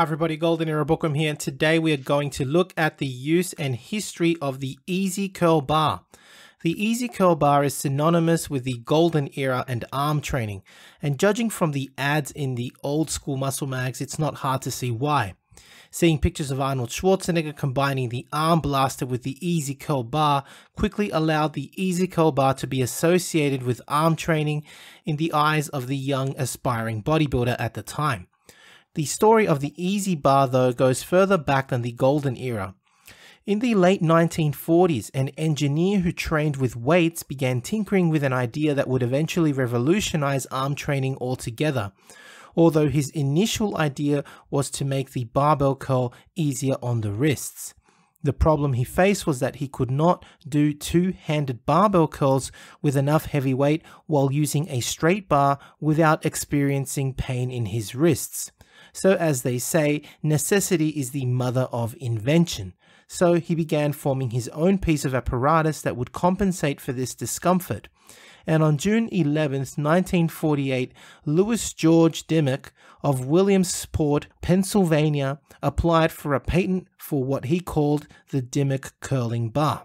Hi everybody, Golden Era Bookworm here, and today we are going to look at the use and history of the EZ Curl Bar. The EZ Curl Bar is synonymous with the Golden Era and arm training, and judging from the ads in the old school muscle mags, it's not hard to see why. Seeing pictures of Arnold Schwarzenegger combining the arm blaster with the EZ Curl Bar quickly allowed the EZ Curl Bar to be associated with arm training in the eyes of the young aspiring bodybuilder at the time. The story of the EZ Bar, though, goes further back than the Golden Era. In the late 1940s, an engineer who trained with weights began tinkering with an idea that would eventually revolutionize arm training altogether. Although his initial idea was to make the barbell curl easier on the wrists. The problem he faced was that he could not do two handed barbell curls with enough heavy weight while using a straight bar without experiencing pain in his wrists. So, as they say, necessity is the mother of invention. So, he began forming his own piece of apparatus that would compensate for this discomfort. And on June 11, 1948, Louis George Dymek of Williamsport, Pennsylvania, applied for a patent for what he called the Dymek curling bar.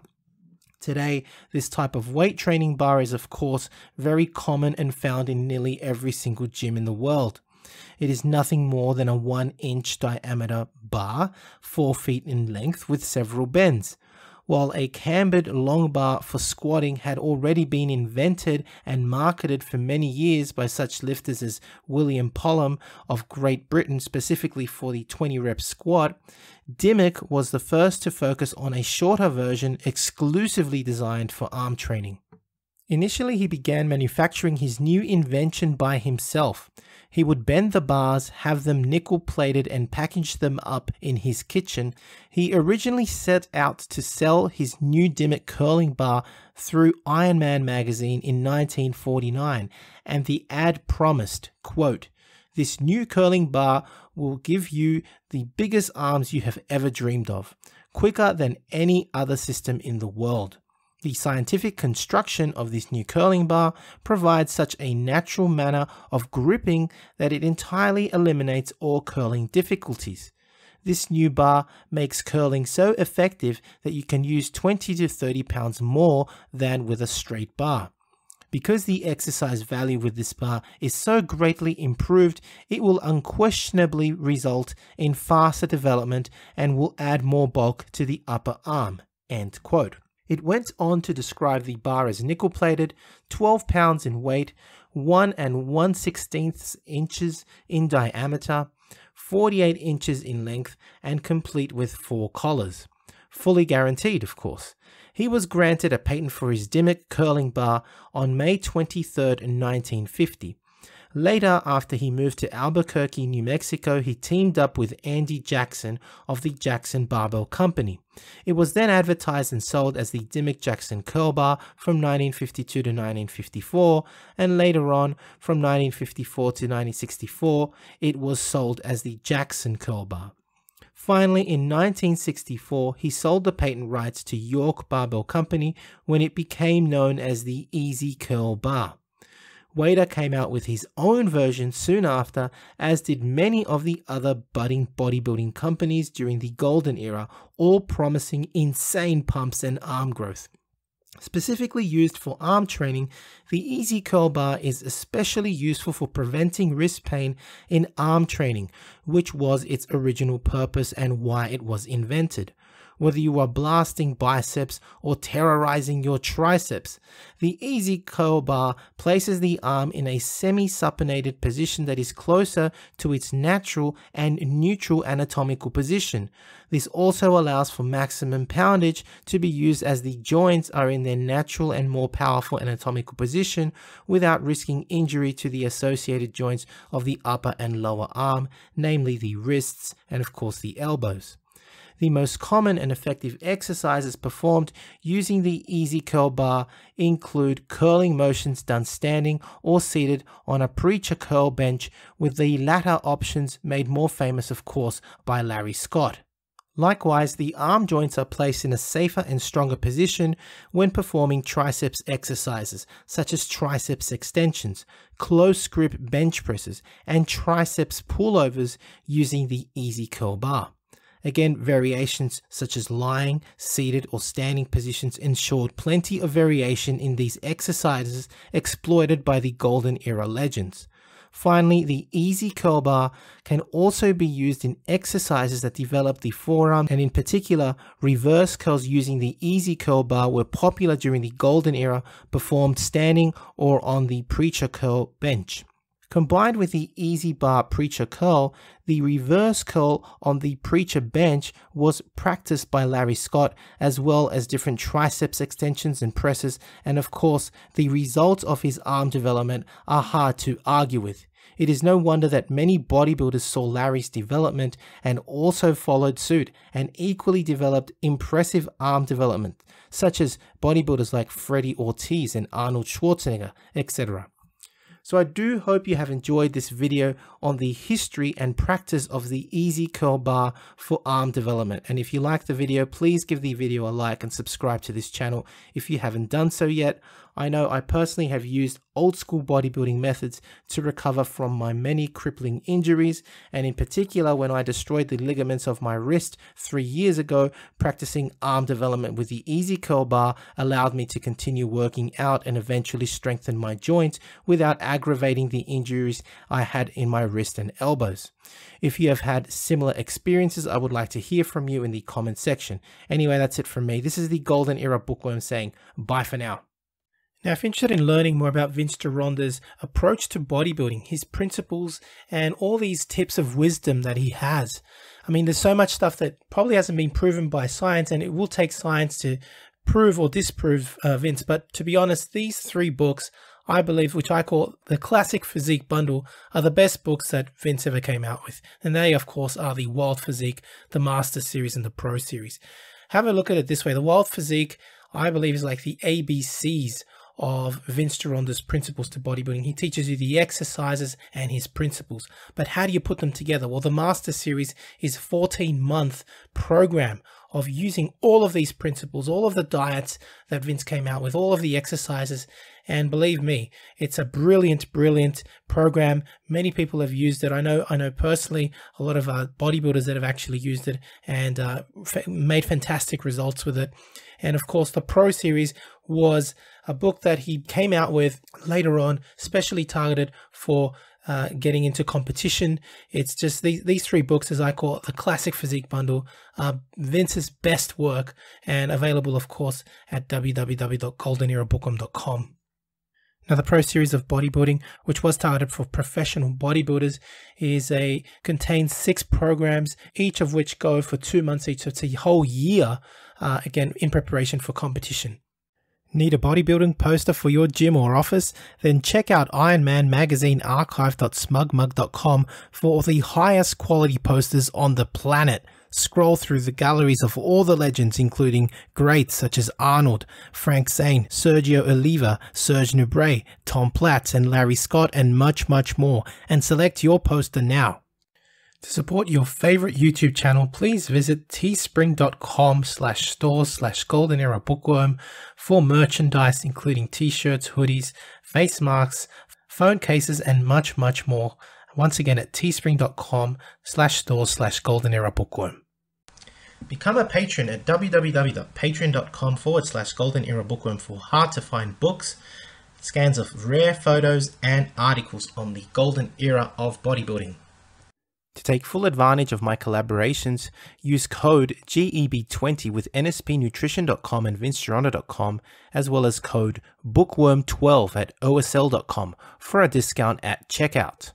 Today, this type of weight training bar is, of course, very common and found in nearly every single gym in the world. It is nothing more than a 1 inch diameter bar, 4 feet in length, with several bends. While a cambered long bar for squatting had already been invented and marketed for many years by such lifters as William Pullum of Great Britain, specifically for the 20 rep squat, Dymek was the first to focus on a shorter version exclusively designed for arm training. Initially, he began manufacturing his new invention by himself. He would bend the bars, have them nickel plated, and package them up in his kitchen. He originally set out to sell his new Dymek curling bar through Iron Man magazine in 1949, and the ad promised, quote, this new curling bar will give you the biggest arms you have ever dreamed of, quicker than any other system in the world. The scientific construction of this new curling bar provides such a natural manner of gripping that it entirely eliminates all curling difficulties. This new bar makes curling so effective that you can use 20 to 30 pounds more than with a straight bar. Because the exercise value with this bar is so greatly improved, it will unquestionably result in faster development and will add more bulk to the upper arm. End quote. It went on to describe the bar as nickel plated, 12 pounds in weight, 1 and 1 16th inches in diameter, 48 inches in length, and complete with four collars. Fully guaranteed, of course. He was granted a patent for his Dymek curling bar on May 23, 1950. Later, after he moved to Albuquerque, New Mexico, he teamed up with Andy Jackson of the Jackson Barbell Company. It was then advertised and sold as the Dymek Jackson Curl Bar from 1952 to 1954, and later on, from 1954 to 1964, it was sold as the Jackson Curl Bar. Finally, in 1964, he sold the patent rights to York Barbell Company when it became known as the EZ Curl Bar. Weider came out with his own version soon after, as did many of the other budding bodybuilding companies during the golden era, all promising insane pumps and arm growth. Specifically used for arm training, the EZ Curl Bar is especially useful for preventing wrist pain in arm training, which was its original purpose and why it was invented whether you are blasting biceps or terrorizing your triceps. The EZ Curl Bar places the arm in a semi-supinated position that is closer to its natural and neutral anatomical position. This also allows for maximum poundage to be used as the joints are in their natural and more powerful anatomical position without risking injury to the associated joints of the upper and lower arm, namely the wrists and of course the elbows. The most common and effective exercises performed using the EZ Curl Bar include curling motions done standing or seated on a preacher curl bench, with the latter options made more famous, of course, by Larry Scott. Likewise, the arm joints are placed in a safer and stronger position when performing triceps exercises, such as triceps extensions, close grip bench presses, and triceps pullovers using the EZ Curl Bar. Again, variations such as lying, seated, or standing positions ensured plenty of variation in these exercises exploited by the Golden Era legends. Finally, the EZ curl bar can also be used in exercises that develop the forearm and in particular, reverse curls using the EZ curl bar were popular during the golden era performed standing or on the preacher curl bench. Combined with the EZ bar preacher curl, the reverse curl on the preacher bench was practiced by Larry Scott, as well as different triceps extensions and presses, and of course, the results of his arm development are hard to argue with. It is no wonder that many bodybuilders saw Larry's development and also followed suit and equally developed impressive arm development, such as bodybuilders like Freddie Ortiz and Arnold Schwarzenegger, etc. So I do hope you have enjoyed this video on the history and practice of the EZ curl bar for arm development. And if you like the video, please give the video a like and subscribe to this channel if you haven't done so yet. I know I personally have used old school bodybuilding methods to recover from my many crippling injuries, and in particular, when I destroyed the ligaments of my wrist three years ago, practicing arm development with the EZ curl bar allowed me to continue working out and eventually strengthen my joints without aggravating the injuries I had in my wrist and elbows. If you have had similar experiences, I would like to hear from you in the comment section. Anyway, that's it from me. This is the Golden Era Bookworm saying bye for now. Now, if you're interested in learning more about Vince Gironda's approach to bodybuilding, his principles, and all these tips of wisdom that he has, I mean, there's so much stuff that probably hasn't been proven by science, and it will take science to prove or disprove uh, Vince. But to be honest, these three books, I believe, which I call the classic physique bundle, are the best books that Vince ever came out with. And they, of course, are the Wild Physique, the Master Series, and the Pro Series. Have a look at it this way the Wild Physique, I believe, is like the ABCs of Vince Gironda's principles to bodybuilding. He teaches you the exercises and his principles. But how do you put them together? Well, the Master Series is a 14 month program of using all of these principles, all of the diets that Vince came out with, all of the exercises. And believe me, it's a brilliant, brilliant program. Many people have used it. I know, I know personally a lot of uh, bodybuilders that have actually used it and uh, made fantastic results with it. And of course, the Pro Series was a book that he came out with later on, specially targeted for uh, getting into competition. It's just these, these three books, as I call it, the classic physique bundle, uh, Vince's best work, and available, of course, at www.goldenerabookworm.com. Now, the Pro Series of Bodybuilding, which was targeted for professional bodybuilders, is a contains six programs, each of which go for two months each. So it's a whole year, uh, again, in preparation for competition. Need a bodybuilding poster for your gym or office? Then check out Ironman Magazine for the highest quality posters on the planet. Scroll through the galleries of all the legends, including greats such as Arnold, Frank Zane, Sergio Oliva, Serge Nubret, Tom Platz, and Larry Scott, and much, much more, and select your poster now. To support your favorite YouTube channel, please visit teespring.com slash stores slash golden era bookworm for merchandise including t-shirts, hoodies, face masks, phone cases, and much, much more. Once again at teespring.com slash stores slash golden era bookworm. Become a patron at www.patreon.com forward slash golden era bookworm for hard to find books, scans of rare photos, and articles on the golden era of bodybuilding. To take full advantage of my collaborations, use code GEB20 with NSPNutrition.com and VinceGironda.com, as well as code Bookworm12 at OSL.com for a discount at checkout.